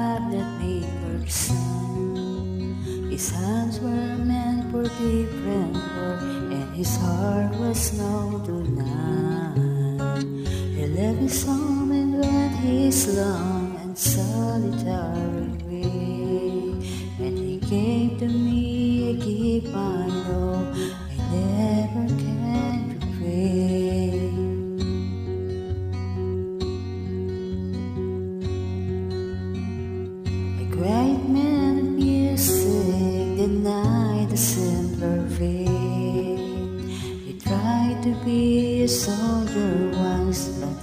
have that paper sun. His hands were meant for different work, and his heart was known to none. He left his home and went his long.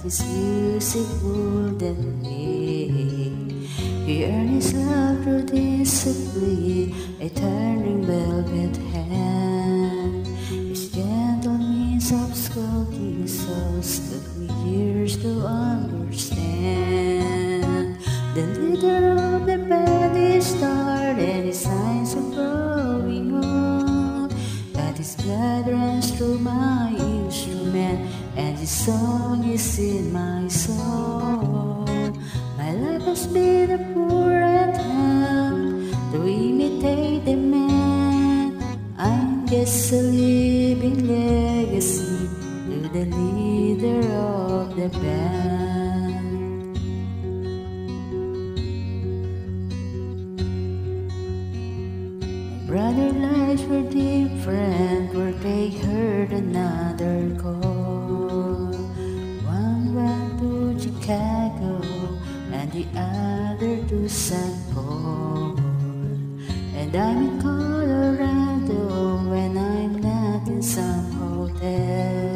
His music wait. He earned his love through discipline, a turning velvet hand. His gentle means of scolding souls took me years to understand. The leader of the band is starred and his signs of growing old. But his runs through my instrument and his song is in my soul. My life has been a poor attempt to imitate the man. I'm just a living legacy to the leader of the band. Brother lives were different where they heard another call. The other to St. Paul. And I'm in Colorado when I'm not in some hotel.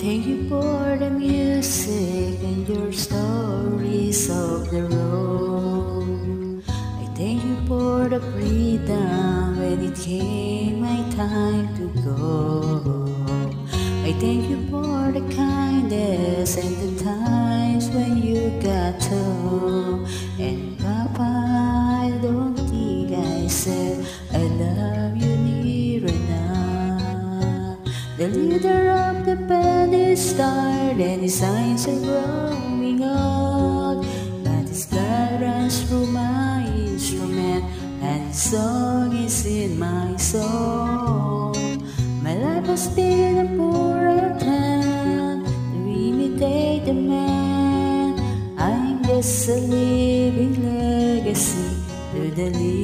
Thank you for the music and your stories of the road. I thank you for the freedom when it came my time to go. I thank you for the kindness and the times when you got home. The leader of the band is tired and his signs are growing old. But his blood runs through my instrument and his song is in my soul. My life has been a poor attempt to imitate the man. I'm just a living legacy to the leader.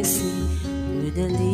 legacy. To the